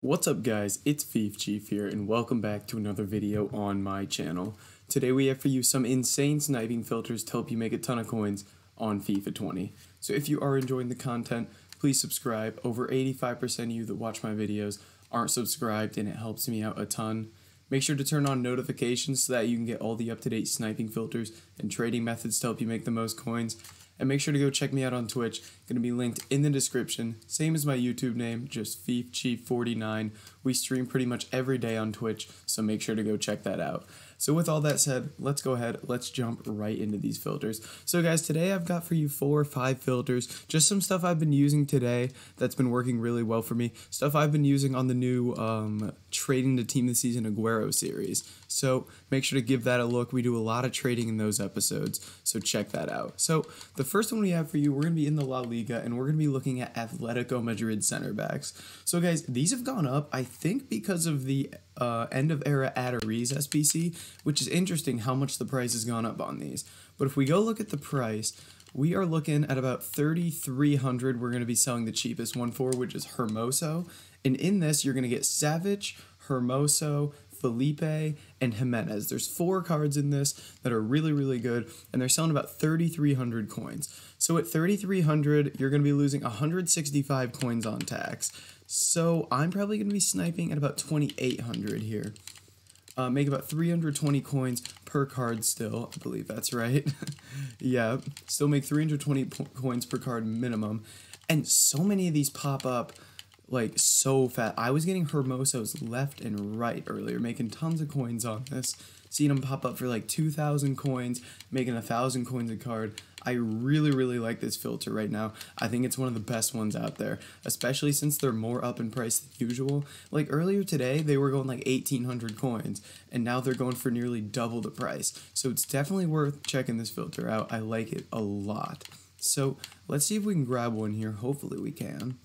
What's up guys, it's Fif Chief here and welcome back to another video on my channel. Today we have for you some insane sniping filters to help you make a ton of coins on FIFA 20. So if you are enjoying the content, please subscribe. Over 85% of you that watch my videos aren't subscribed and it helps me out a ton. Make sure to turn on notifications so that you can get all the up-to-date sniping filters and trading methods to help you make the most coins. And make sure to go check me out on Twitch. Going to be linked in the description. Same as my YouTube name, just FifChief49. We stream pretty much every day on Twitch, so make sure to go check that out. So with all that said, let's go ahead, let's jump right into these filters. So guys, today I've got for you four or five filters, just some stuff I've been using today that's been working really well for me, stuff I've been using on the new um, Trading the Team the Season Aguero series. So make sure to give that a look. We do a lot of trading in those episodes, so check that out. So the first one we have for you, we're going to be in the La Liga, and we're going to be looking at Atletico Madrid center backs. So guys, these have gone up, I think because of the uh, end of era Aduriz SBC, which is interesting how much the price has gone up on these. But if we go look at the price, we are looking at about 3,300 we're going to be selling the cheapest one for, which is Hermoso. And in this, you're going to get Savage, Hermoso, Felipe, and Giménez. There's four cards in this that are really, really good, and they're selling about 3,300 coins. So at 3,300, you're going to be losing 165 coins on tax. So I'm probably going to be sniping at about 2,800 here. Uh, make about 320 coins per card still. I believe that's right. yeah, still make 320 coins per card minimum. And so many of these pop up like so fast. I was getting Hermosos left and right earlier, making tons of coins on this. Seeing them pop up for like 2,000 coins, making a thousand coins a card. I really, really like this filter right now. I think it's one of the best ones out there, especially since they're more up in price than usual. Like earlier today, they were going like 1,800 coins, and now they're going for nearly double the price. So it's definitely worth checking this filter out. I like it a lot. So let's see if we can grab one here. Hopefully we can.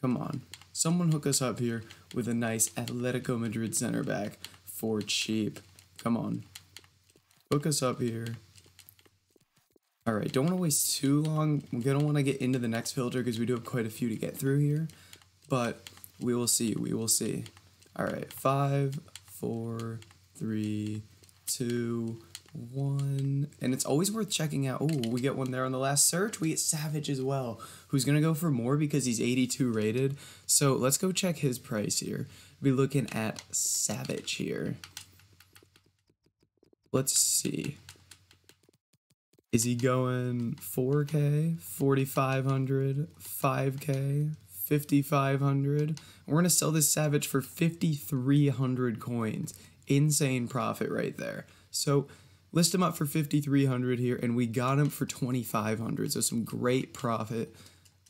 Come on. Someone hook us up here with a nice Atletico Madrid center back for cheap. Come on. Hook us up here. Alright, don't want to waste too long. We're going to want to get into the next filter because we do have quite a few to get through here. But we will see. We will see. Alright, five, four, three, two, one. And it's always worth checking out. Oh, we get one there on the last search. We get Savage as well, who's going to go for more because he's 82 rated. So let's go check his price here. We'll be looking at Savage here. Let's see. Is he going 4K, 4,500, 5K, 5,500? We're going to sell this Savage for 5,300 coins. Insane profit right there. So list him up for 5300 here and we got him for 2500 so some great profit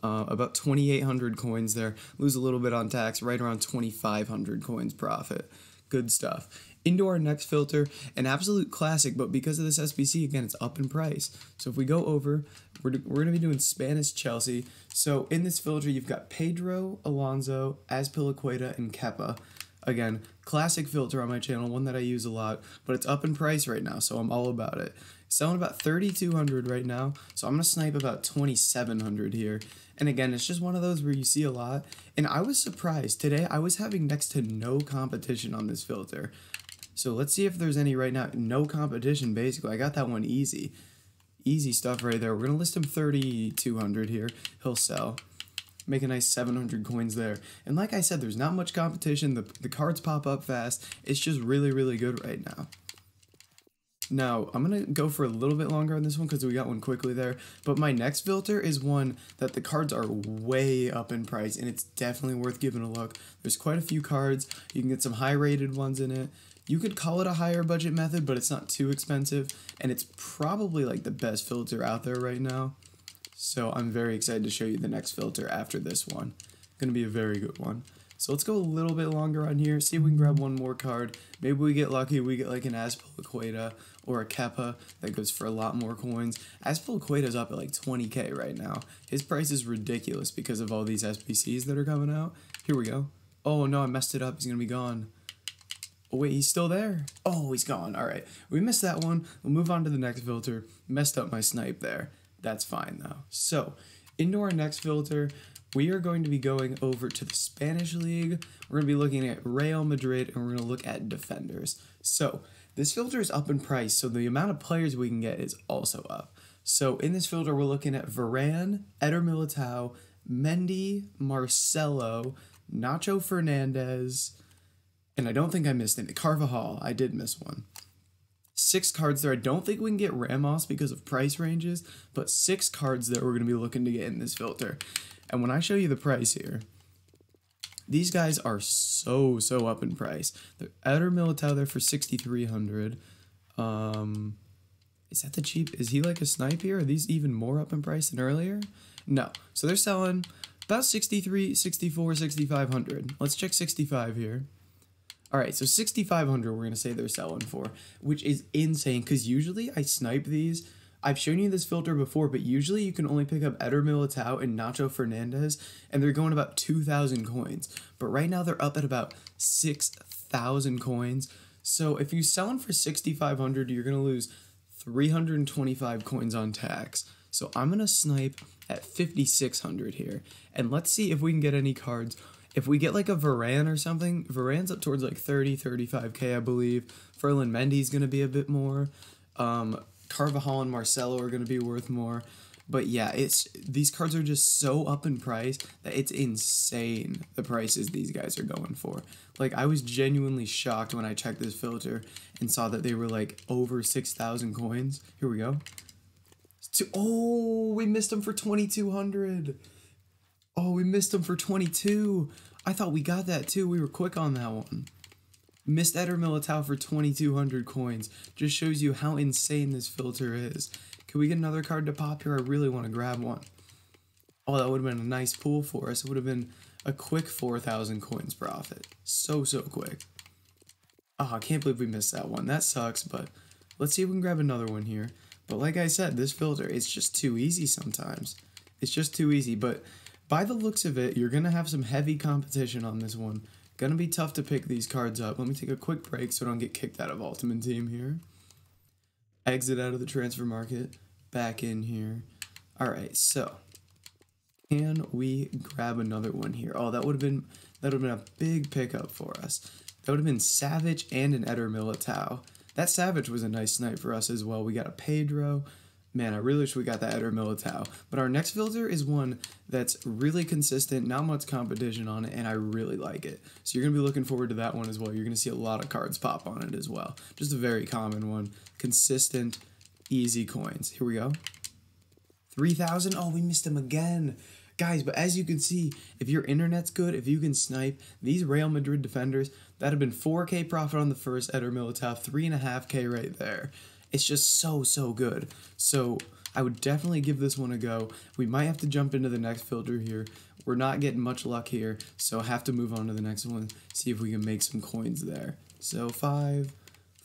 uh, about 2800 coins there lose a little bit on tax right around 2500 coins profit good stuff. Into our next filter an absolute classic but because of this sbc again it's up in price. So if we go over we're, we're going to be doing spanish chelsea. So in this filter you've got pedro alonso azpilicueta and kepa. Again, classic filter on my channel, one that I use a lot, but it's up in price right now, so I'm all about it. Selling about 3200 right now, so I'm to snipe about 2700 here. And again, it's just one of those where you see a lot. And I was surprised. Today, I was having next to no competition on this filter. So let's see if there's any right now. No competition, basically. I got that one easy. Easy stuff right there. We're to list him 3200 here. He'll sell make a nice 700 coins there. And like I said, there's not much competition. The, the cards pop up fast. It's just really, really good right now. Now, I'm going to go for a little bit longer on this one because we got one quickly there. But my next filter is one that the cards are way up in price and it's definitely worth giving a look. There's quite a few cards. You can get some high rated ones in it. You could call it a higher budget method, but it's not too expensive. And it's probably like the best filter out there right now. So I'm very excited to show you the next filter after this one. Going to be a very good one. So let's go a little bit longer on here, see if we can grab one more card. Maybe we get lucky, we get like an Azpilicueta or a Kepa that goes for a lot more coins. Azpilicueta's up at like 20k right now. His price is ridiculous because of all these SBCs that are coming out. Here we go. Oh no, I messed it up. He's to be gone. Oh wait, he's still there. Oh, he's gone. All right, we missed that one. We'll move on to the next filter. Messed up my snipe there. That's fine though. So into our next filter, we are going to be going over to the Spanish League. We're going to be looking at Real Madrid and we're going to look at defenders. So, this filter is up in price, so the amount of players we can get is also up. So, in this filter, we're looking at Varane, Eder Militao, Mendy, Marcelo, Nacho Fernandez, and I don't think I missed any. Carvajal, I did miss one. Six cards there. I don't think we can get Ramos because of price ranges, but six cards that we're going to be looking to get in this filter. And when I show you the price here, these guys are so, so up in price. The Eder Militao there for 6300 Um, Is that the cheap? Is he like a snipe here? Are these even more up in price than earlier? No. So they're selling about 63, 64, 6500 Let's check 65 here. All right, so 6,500 we're going to say they're selling for, which is insane because usually I snipe these I've shown you this filter before, but usually you can only pick up Eder Militao and Nacho Fernandez, and they're going about 2,000 coins. But right now they're up at about 6,000 coins. So if you sell them for 6,500, you're going to lose 325 coins on tax. So I'm going to snipe at 5,600 here. And let's see if we can get any cards. If we get like a Varane or something, Varane's up towards like 30, 35k, I believe. Ferland Mendy's going to be a bit more. Um, Carvajal and Marcelo are going to be worth more. But yeah, it's these cards are just so up in price that it's insane the prices these guys are going for. Like I was genuinely shocked when I checked this filter and saw that they were like over 6,000 coins. Here we go. Oh, we missed them for 2200. Oh, we missed them for 22. I thought we got that too. We were quick on that one. Missed Eder Militao for 2,200 coins. Just shows you how insane this filter is. Can we get another card to pop here? I really want to grab one. Oh, that would have been a nice pool for us. It would have been a quick 4,000 coins profit. So, so quick. Oh, I can't believe we missed that one. That sucks, but let's see if we can grab another one here. But like I said, this filter, it's just too easy sometimes. It's just too easy, but by the looks of it, you're going to have some heavy competition on this one. Gonna be tough to pick these cards up. Let me take a quick break so I don't get kicked out of Ultimate Team here. Exit out of the transfer market. Back in here. Alright, so. Can we grab another one here? Oh, that would have been that would have been a big pickup for us. That would have been Savage and an Eder Militao. That Savage was a nice snipe for us as well. We got a Pedro, Man, I really wish we got that Eder Militao. But our next filter is one that's really consistent, not much competition on it, and I really like it. So you're going to be looking forward to that one as well. You're going to see a lot of cards pop on it as well. Just a very common one. Consistent, easy coins. Here we go. 3,000. Oh, we missed him again. Guys, but as you can see, if your internet's good, if you can snipe, these Real Madrid defenders, that would have been 4k profit on the first Eder Militao, 3.5k right there. It's just so, so good. So I would definitely give this one a go. We might have to jump into the next filter here. We're not getting much luck here, so I have to move on to the next one, see if we can make some coins there. So five,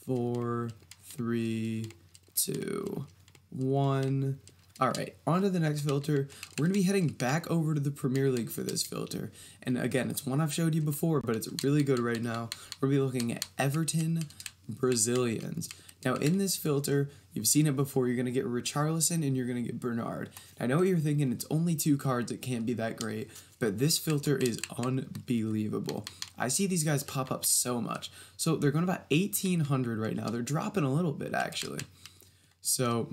four, three, two, one. All right, on to the next filter. We're to be heading back over to the Premier League for this filter. And again, it's one I've showed you before, but it's really good right now. To be looking at Everton Brazilians. Now, in this filter, you've seen it before, you're going to get Richarlison and you're going to get Bernard. I know what you're thinking, it's only two cards, it can't be that great, but this filter is unbelievable. I see these guys pop up so much. So they're going about 1800 right now. They're dropping a little bit, actually. So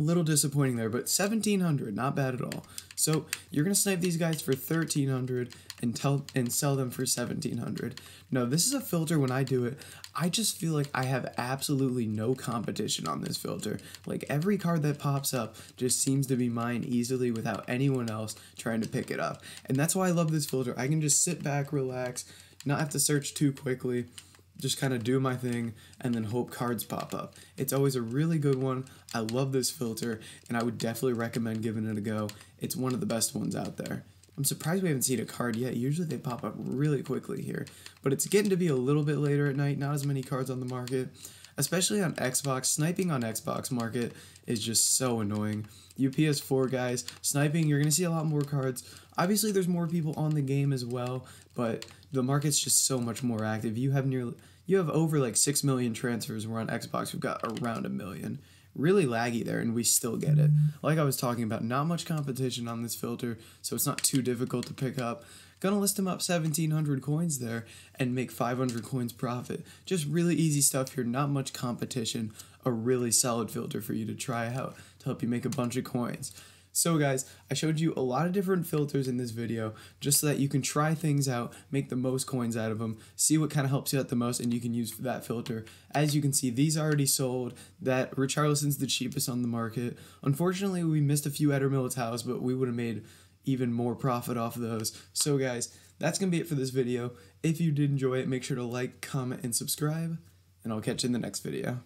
a little disappointing there, but 1700, not bad at all. So you're gonna snipe these guys for 1300 and tell and sell them for 1700. No, this is a filter when I do it, I just feel like I have absolutely no competition on this filter. Like every card that pops up just seems to be mine easily without anyone else trying to pick it up. And that's why I love this filter. I can just sit back, relax, not have to search too quickly just kind of do my thing and then hope cards pop up. It's always a really good one. I love this filter and I would definitely recommend giving it a go. It's one of the best ones out there. I'm surprised we haven't seen a card yet. Usually they pop up really quickly here, but it's getting to be a little bit later at night. Not as many cards on the market, especially on Xbox. Sniping on Xbox market is just so annoying. UPS 4 guys, sniping, you're going to see a lot more cards. Obviously, there's more people on the game as well, but the market's just so much more active. You have nearly you have over like 6 million transfers We're on Xbox we've got around a million. really laggy there and we still get it. Like I was talking about, not much competition on this filter, so it's not too difficult to pick up. Gonna list them up 1700 coins there and make 500 coins profit. Just really easy stuff here, not much competition. A really solid filter for you to try out to help you make a bunch of coins. So guys, I showed you a lot of different filters in this video just so that you can try things out, make the most coins out of them, see what kind of helps you out the most, and you can use that filter. As you can see, these already sold. That Richarlison's the cheapest on the market. Unfortunately, we missed a few Eder Militaos, but we would have made even more profit off of those. So guys, that's going to be it for this video. If you did enjoy it, make sure to like, comment, and subscribe, and I'll catch you in the next video.